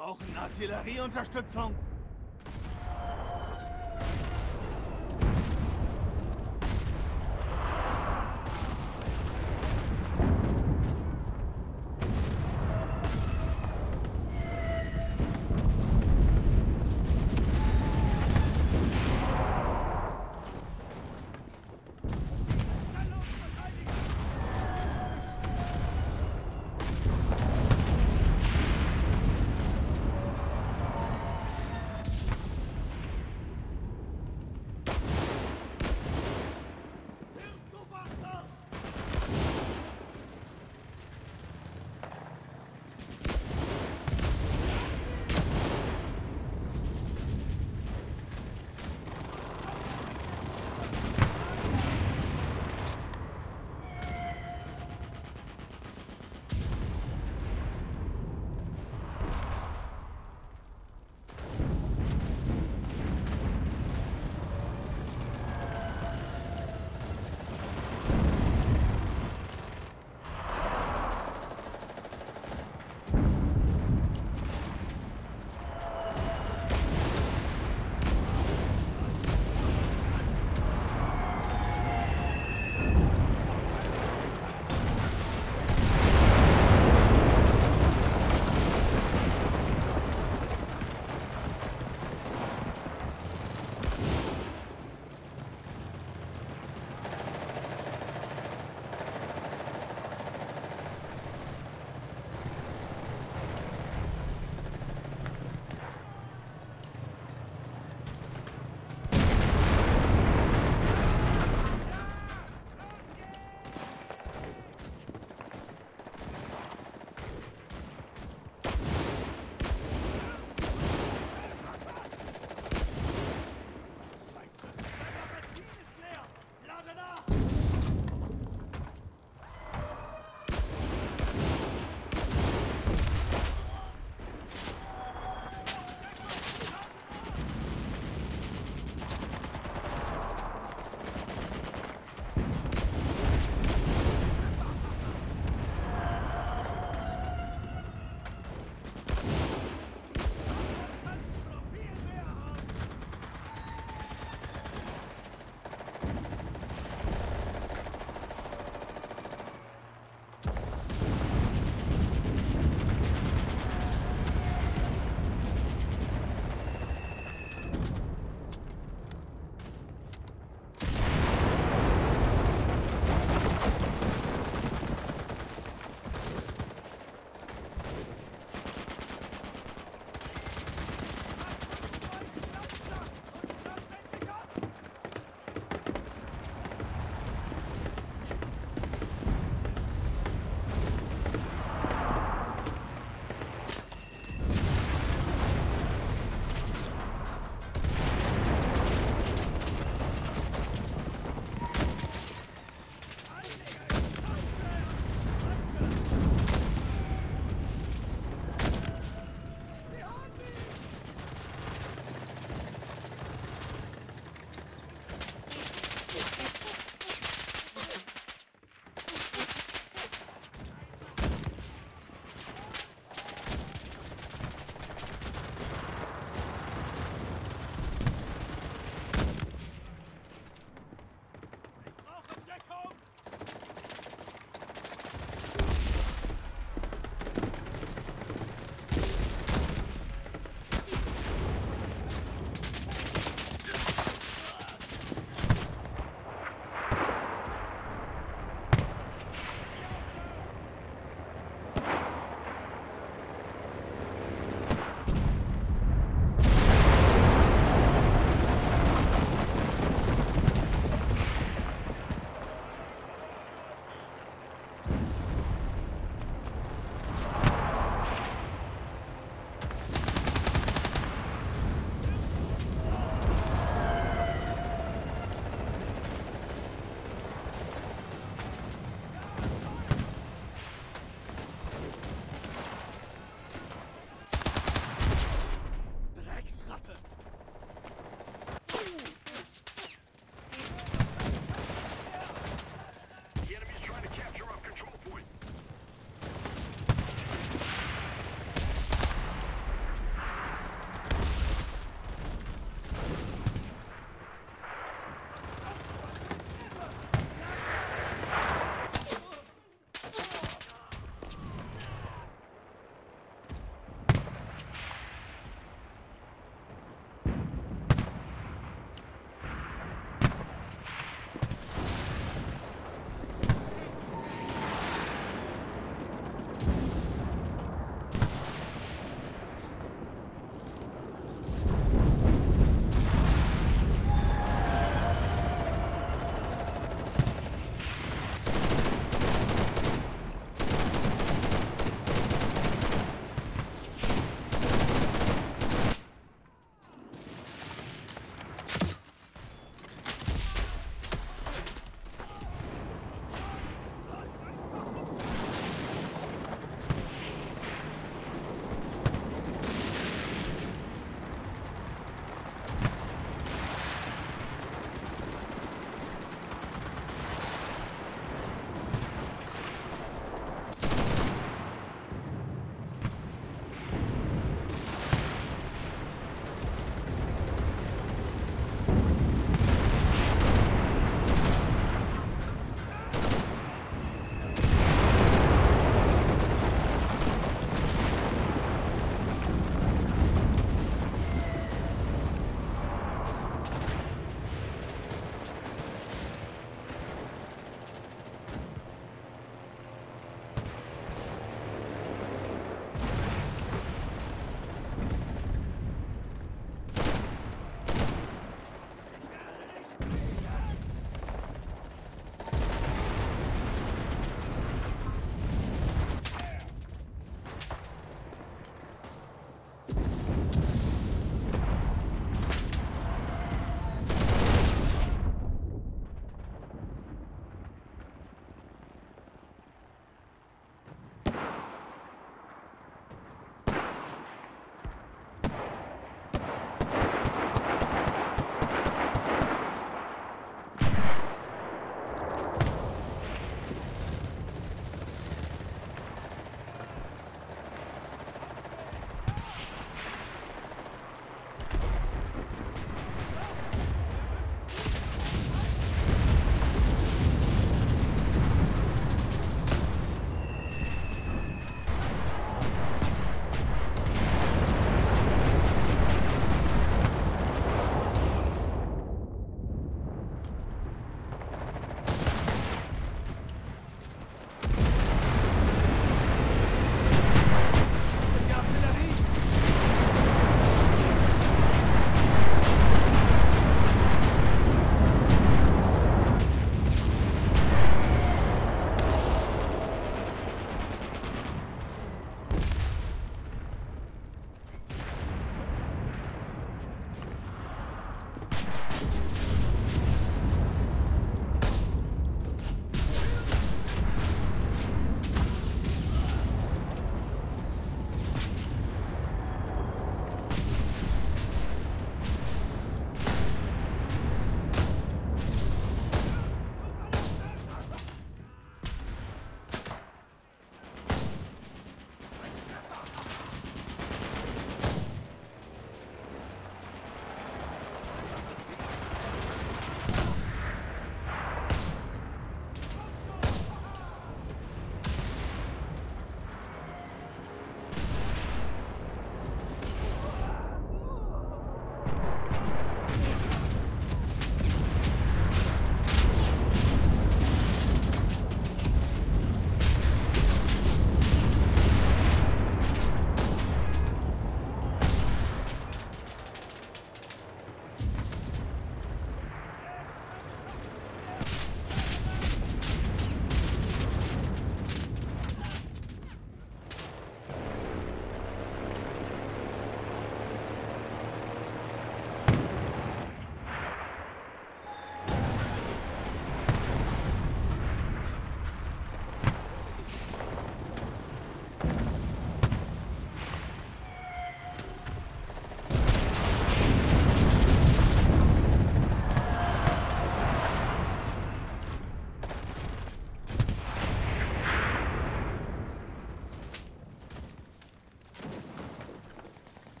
brauchen Artillerieunterstützung.